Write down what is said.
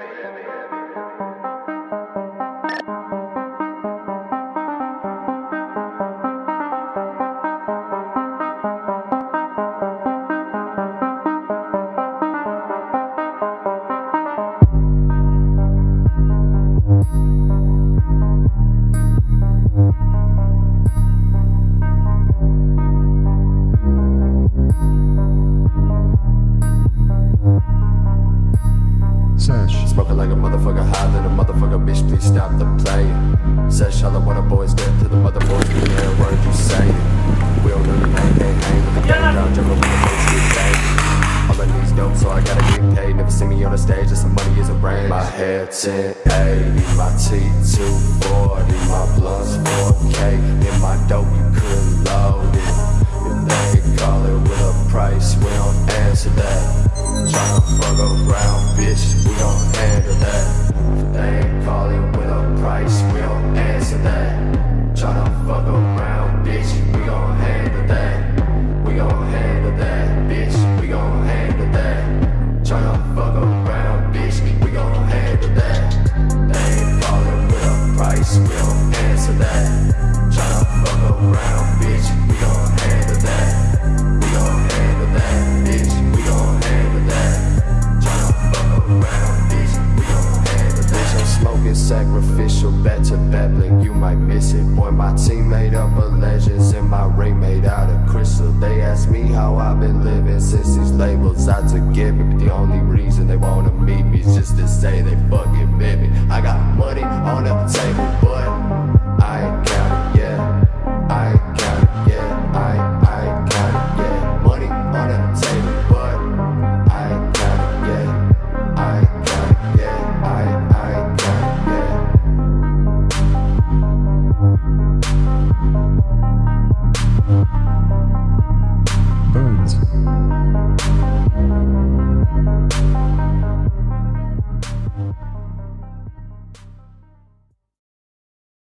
Sesh. Smoking like a motherfucker high, then a motherfucker bitch, please stop the playing. Said Charlotte, when a boy's dead to the mother boys, we hear word you say. We don't really hang, can't hang with the down, jumping with the face get bang. All I need is dope, so I gotta get paid. Never see me on the stage, just some money is a brain. My hair 1080, my T240, Fuck around, bitch, we gon' handle that. They ain't calling with a price, we don't answer that. Tryna fuck around, bitch, we gon' handle that. We gon' handle that, bitch, we gon' handle that. Tryna fuck around, bitch, we gon' handle that. They ain't calling with a price, we don't answer that. Tryna fuck around, bitch, we gon' Sacrificial, bet to bet, you might miss it. Boy, my team made up of legends, and my ring made out of crystal. They ask me how I've been living since these labels I took give me, but the only reason they wanna meet me is just to say they fucking me. I got money on the table, but